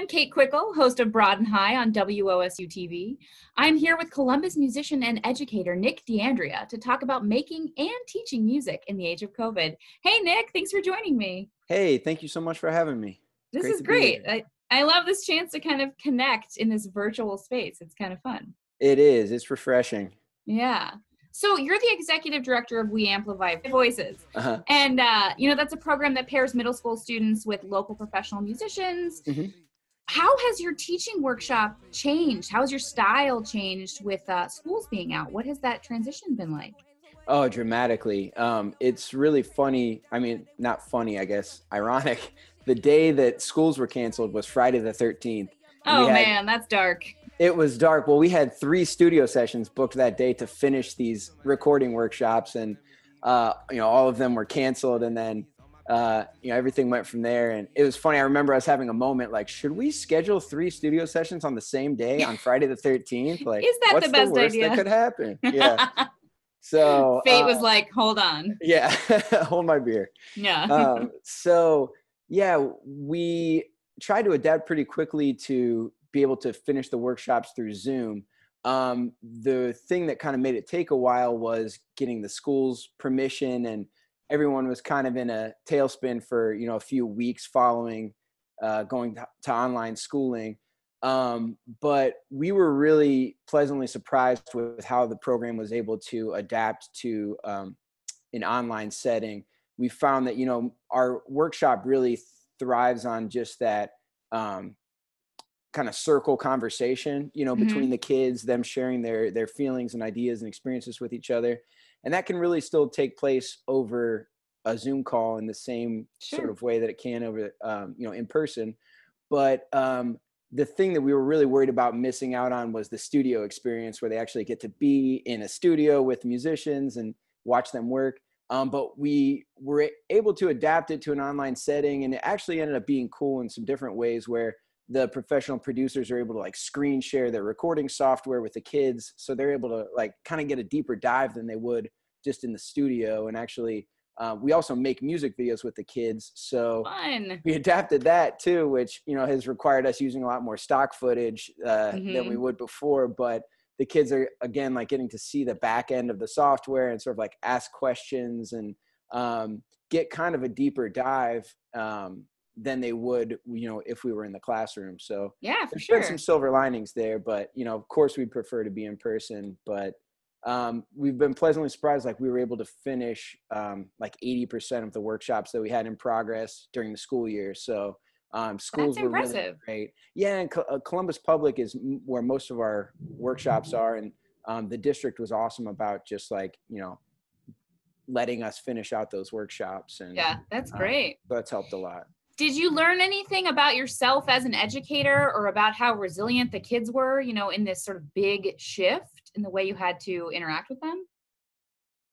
I'm Kate Quickel, host of Broad and High on WOSU TV. I'm here with Columbus musician and educator Nick D'Andrea to talk about making and teaching music in the age of COVID. Hey, Nick, thanks for joining me. Hey, thank you so much for having me. This great is great. I, I love this chance to kind of connect in this virtual space. It's kind of fun. It is. It's refreshing. Yeah. So you're the executive director of We Amplify Voices, uh-huh. and uh, you know that's a program that pairs middle school students with local professional musicians. Mm-hmm. How has your teaching workshop changed? How has your style changed with uh, schools being out? What has that transition been like? Oh, dramatically. Um, it's really funny. I mean, not funny, I guess, ironic. The day that schools were canceled was Friday the 13th. Oh, had, man, that's dark. It was dark. Well, we had three studio sessions booked that day to finish these recording workshops, and uh, you know all of them were canceled. And then uh, you know everything went from there. And it was funny. I remember us having a moment like, should we schedule three studio sessions on the same day on Friday the thirteenth? Like, is that what's the best the worst idea that could happen? Yeah. so fate uh, was like, hold on. Yeah, hold my beer. Yeah. um, so yeah, we tried to adapt pretty quickly to be able to finish the workshops through Zoom. Um, the thing that kind of made it take a while was getting the school's permission, and everyone was kind of in a tailspin for you know a few weeks following uh, going to, to, online schooling. Um, but we were really pleasantly surprised with how the program was able to adapt to um, an online setting. We found that you know our workshop really thrives on just that um, kind of circle conversation you know mm-hmm. between the kids them sharing their their feelings and ideas and experiences with each other and that can really still take place over a zoom call in the same sure. sort of way that it can over um, you know in person but um, the thing that we were really worried about missing out on was the studio experience where they actually get to be in a studio with musicians and watch them work um, but we were able to adapt it to an online setting and it actually ended up being cool in some different ways where the professional producers are able to like screen share their recording software with the kids so they're able to like kind of get a deeper dive than they would just in the studio and actually uh, we also make music videos with the kids so Fun. we adapted that too which you know has required us using a lot more stock footage uh, mm-hmm. than we mm-hmm. would before but the kids are again like getting to see the back end of the software and sort of like ask questions and um, get kind of a deeper dive um, than they would, you know, if we were in the classroom. So yeah, for there's sure. been some silver linings there, but you know, of course, we'd prefer to be in person. But um, we've been pleasantly surprised. Like we were able to finish um, like 80% of the workshops that we had in progress during the school year. So um, schools That's were impressive. really great. Yeah, and uh, Columbus Public is where most of our workshops are, and um, the district was awesome about just like you know letting us finish out those workshops and yeah that's um, great that's helped a lot did you learn anything about yourself as an educator or about how resilient the kids were you know in this sort of big shift in the way you had to interact with them?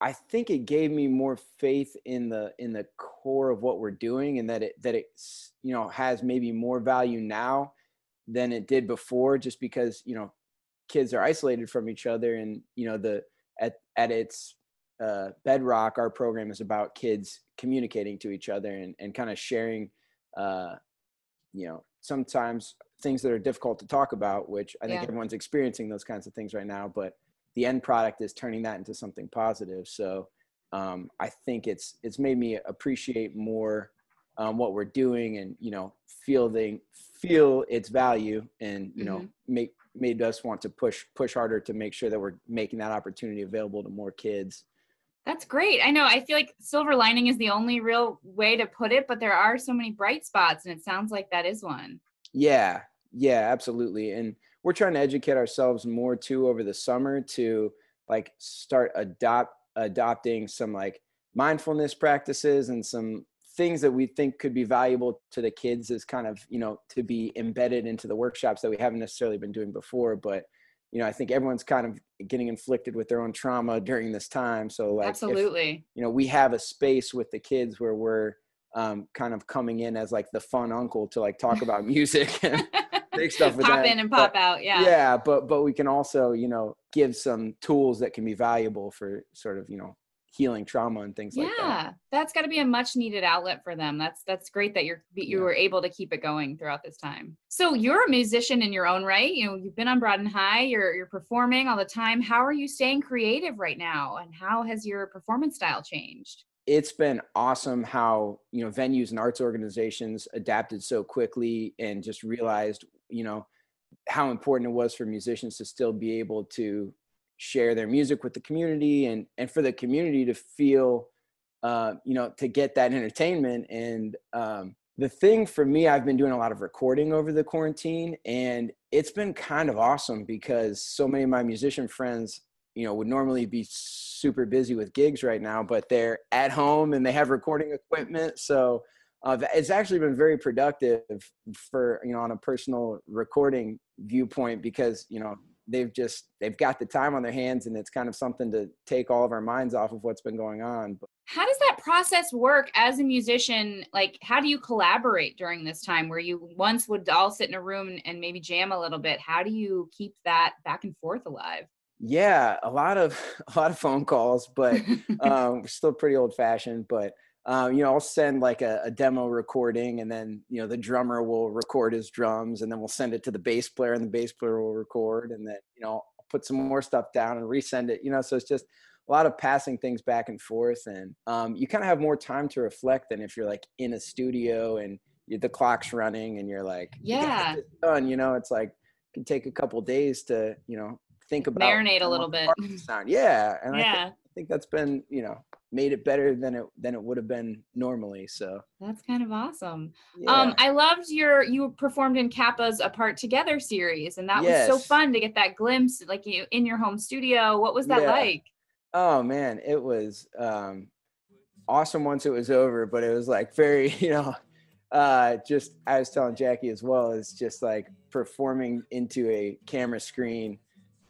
I think it gave me more faith in the in the core of what we're doing and that it that it you know has maybe more value now than it did before just because you know kids are isolated from each other and you know the at at its uh, bedrock our program is about kids communicating to each other and, and kind of sharing uh, you know, sometimes things that are difficult to talk about, which I think yeah. everyone's experiencing those kinds of things right now, but the end product is turning that into something positive. So um, I think it's it's made me appreciate more um, what we're doing and you know feel feel its value and you know mm-hmm. make made us want to push push harder to make sure that we're making that opportunity available to more kids that's great. I know. I feel like silver lining is the only real way to put it, but there are so many bright spots, and it sounds like that is one. Yeah, yeah, absolutely. And we're trying to educate ourselves more too over the summer to like start adopt adopting some like mindfulness practices and some things that we think could be valuable to the kids is kind of you know to be embedded into the workshops that we haven't necessarily been doing before but you know, I think everyone's kind of getting inflicted with their own trauma during this time. So like, absolutely, if, you know, we have a space with the kids where we're um, kind of coming in as like the fun uncle to like talk about music and big stuff with pop them. in and pop but, out. Yeah. Yeah. But, but we can also, you know, give some tools that can be valuable for sort of, you know, healing trauma and things yeah, like that. Yeah, that's got to be a much needed outlet for them. That's that's great that you're you yeah. were able to keep it going throughout this time. So you're a musician in your own right. You know, you've been on Broad and High. You're you're performing all the time. How are you staying creative right now, and how has your performance style changed? It's been awesome how you know venues and arts organizations adapted so quickly and just realized you know how important it was for musicians to still be able to share their music with the community and and for the community to feel uh, you know to get that entertainment. And um, the thing for me i've been doing a lot of recording over the quarantine and it's been kind of awesome because so many of my musician friends you know would normally be super busy with gigs right now but they're at home and they have recording equipment. So uh, it's actually been very productive for you know on a personal recording viewpoint because you know they've just they've got the time on their hands and it's kind of something to take all of our minds off of what's been going on. How does that process work as a musician? Like how do you collaborate during this time where you once would all sit in a room and maybe jam a little bit? How do you keep that back and forth alive? Yeah a lot of a lot of phone calls but um, we're still pretty old fashioned but um, you know, I'll send like a, a, demo recording and then, you know, the drummer will record his drums and then we'll send it to the bass player and the bass player will record and then, you know, I'll put some more stuff down and resend it, you know, so it's just a lot of passing things back and forth. And um, you kind of have more time to reflect than if you're like in a studio and the clock's running and you're like, yeah, done, you know, it's like, it can take a couple days to, you know, think about marinate a little bit. Sound. Yeah. And yeah. I, think that's been, you know, made it better than it than it would have been normally. So that's kind of awesome. Yeah. Um, I loved your you performed in Kappa's Apart Together series, and that yes. was so fun to get that glimpse, like you in your home studio. What was that yeah. like? Oh man, it was um, awesome once it was over, but it was like very, you know, uh, just I was telling Jackie as well, is just like performing into a camera screen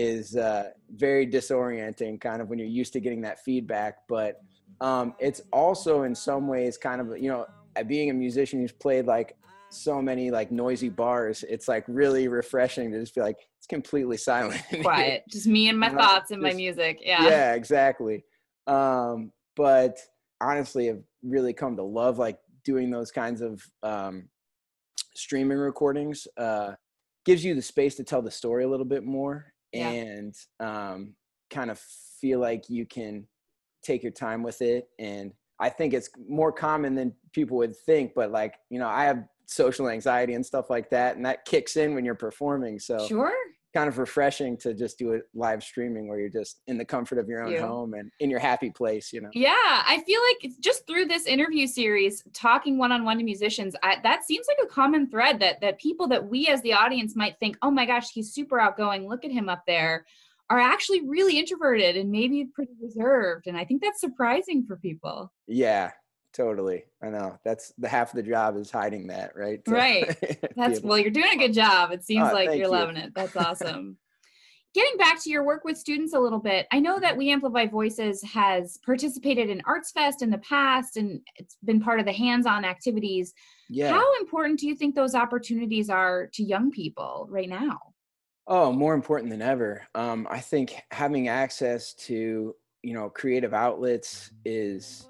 is uh, very disorienting kind of when you're used to getting that feedback but um, it's also in some ways kind of you know being a musician who's played like so many like noisy bars it's like really refreshing to just be like it's completely silent quiet. Just me and my and thoughts and my music yeah. Yeah exactly. Um, but honestly i've really come to love like doing those kinds of um, streaming recordings uh, gives you the space to tell the story a little bit more yeah. and um, kind of feel like you can take your time with it. And I think it's more common than people would think, but like, you know, I have social anxiety and stuff like that, and that kicks in when you're performing. So sure. Kind of refreshing to just do it live streaming where you're just in the comfort of your own you. home and in your happy place, you know. Yeah, I feel like just through this interview series, talking one-on-one to musicians, I, that seems like a common thread that that people that we as the audience might think, oh my gosh, he's super outgoing. Look at him up there are actually really introverted and maybe pretty reserved. And I think that's surprising for people. Yeah, totally. I know. That's the half of the job is hiding that, right? right. That's well, you're doing a good job. It seems oh, like you're you. loving it. That's awesome. Getting back to your work with students a little bit, I know that We Amplify Voices has participated in Arts Fest in the past and it's been part of the hands on activities. Yeah. How important do you think those opportunities are to young people right now? Oh, more important than ever. Um, I think having access to you know creative outlets is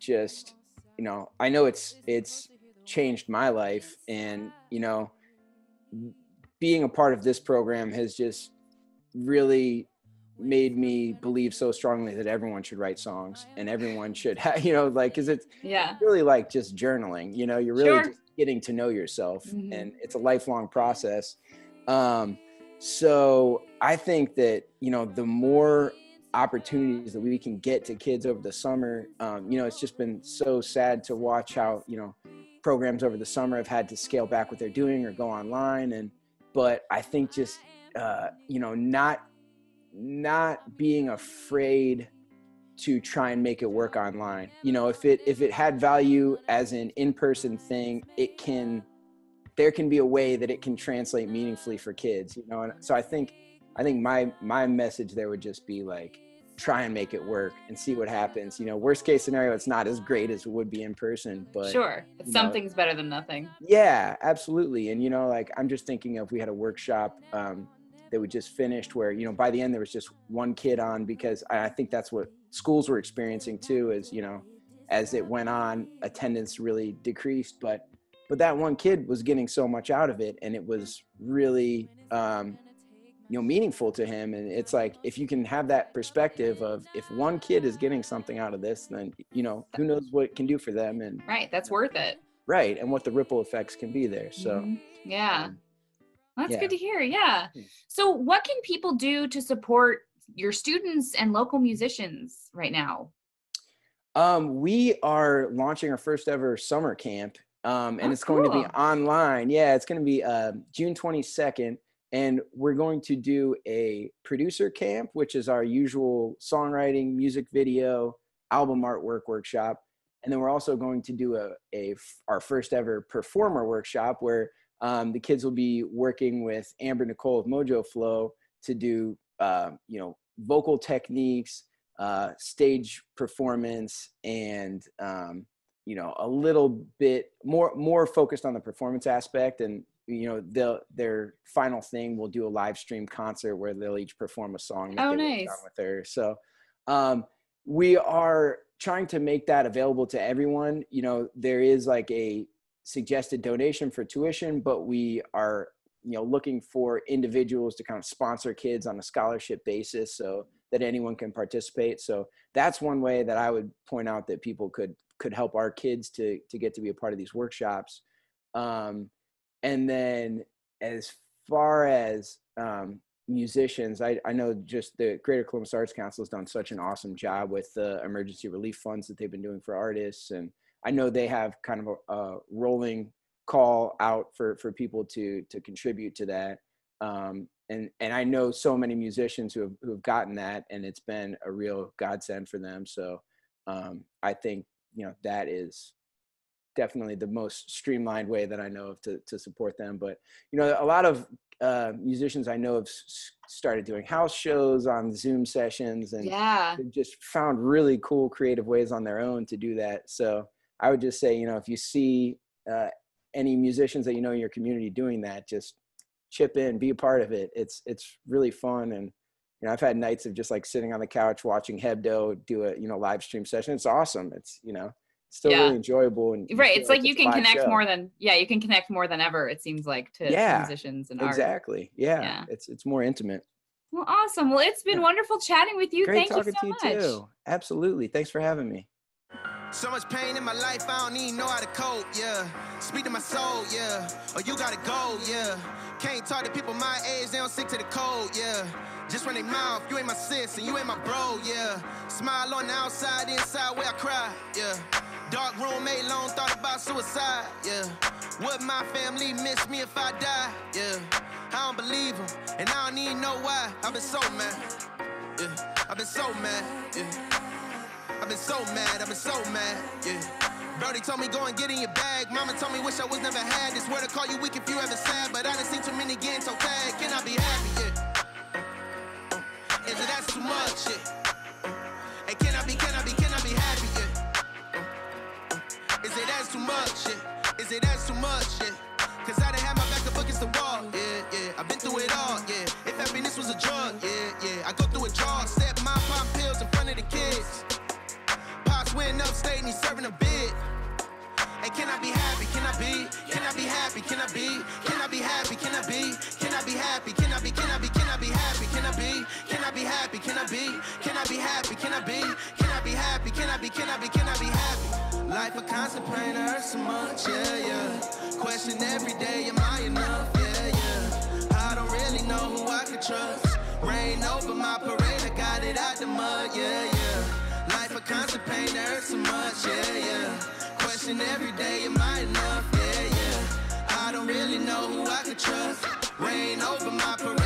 just you know I know it's it's changed my life, and you know being a part of this program has just really made me believe so strongly that everyone should write songs and everyone should have you know like because it's yeah really like just journaling you know you're really sure. getting to know yourself mm-hmm. and it's a lifelong process um so I think that, you know, the more opportunities that we can get to kids over the summer, um, you know, it's just been so sad to watch how, you know, programs over the summer have had to scale back what they're doing or go online. And, but I think just, uh, you know, not, not being afraid to try and make it work online. You know, if it, if it had value as an in-person thing, it can, there can be a way that it can translate meaningfully for kids you know and so i think i think my my message there would just be like try and make it work and see what happens. You know worst case scenario it's not as great as it would be in person but sure something's know, better than nothing. Yeah absolutely and you know like i'm just thinking of we had a workshop um, that we just finished where you know by the end there was just one kid on because I, I think that's what schools were experiencing too as you know as it went on attendance really decreased but but that one kid was getting so much out of it and it was really um, you know meaningful to him and it's like if you can have that perspective of if one kid is getting something out of this then you know who knows what it can do for them and right that's worth it right and what the ripple effects can be there so mm-hmm. yeah um, that's yeah. good to hear yeah hmm. so what can people do to support your students and local musicians right now um, we are launching our first ever summer camp um, and oh, it's going to be online. Yeah, it's going to be uh, June 22nd, and we're going to do a producer camp, which is our usual songwriting, music video, album artwork workshop, and then we're also going to do a, a our first ever performer workshop where um, the kids will be working with Amber Nicole of MojoFlo to do uh, you know vocal techniques, uh, stage performance, and um, you know a little bit more more focused on the performance aspect and you know they'll their final thing will do a live stream concert where they'll each perform a song that oh, they nice. with her. So um, we are trying to make that available to everyone. You know there is like a suggested donation for tuition but we are you know looking for individuals to kind of sponsor kids on a scholarship basis so that anyone can participate. So that's one way that i would point out that people could could help our kids to to get to be a part of these workshops. Um, and then as far as um, musicians I, I know just the greater columbus arts council has done such an awesome job with the emergency relief funds that they've been doing for artists and i know they have kind of a, a rolling call out for for people to to contribute to that. Um, and and i know so many musicians who have, who have gotten that and it's been a real godsend for them. So um, i think you know that is definitely the most streamlined way that I know of to to support them. But you know, a lot of uh, musicians I know have started doing house shows on Zoom sessions, and yeah, just found really cool creative ways on their own to do that. So I would just say, you know, if you see uh, any musicians that you know in your community doing that, just chip in, be a part of it. It's it's really fun and you know, I've had nights of just like sitting on the couch watching Hebdo do a, you know, live stream session. It's awesome. It's, you know, still yeah. really enjoyable. And right. It's like, like you can connect show. more than, yeah, you can connect more than ever. It seems like to yeah, musicians and exactly. Yeah. yeah. It's, it's more intimate. Well, awesome. Well, it's been yeah. wonderful chatting with you. Great Thank talking you so to you much. too. Absolutely. Thanks for having me. So much pain in my life, I don't even know how to cope, yeah. Speak to my soul, yeah. Or you gotta go, yeah. Can't talk to people my age, they don't stick to the code, yeah. Just run their mouth, you ain't my sis and you ain't my bro, yeah. Smile on the outside, inside where I cry, yeah. Dark room, made long, thought about suicide, yeah. Would my family miss me if I die, yeah. I don't believe them, and I don't even know why. I've been so mad, yeah. I've been so mad, yeah. I've been so mad, I've been so mad, yeah. Brody told me go and get in your bag. Mama told me wish I was never had this. Word to call you weak if you ever sad, but I done seen too many getting so tag. Can I be happy? Yeah. Uh, is it that's too much? Yeah. Too much? Yeah. Is it that's too much? Yeah. Cause I done had my back up against the wall. Yeah, yeah. I've been through it all. Yeah. If happiness was a drug. Yeah. Question every day, am I enough? Yeah, yeah. I don't really know who I can trust. Rain over my parade, I got it out the mud, yeah, yeah. Life a constant pain that hurts so much, yeah, yeah. Question every day, am I enough? Yeah, yeah. I don't really know who I can trust. Rain over my parade.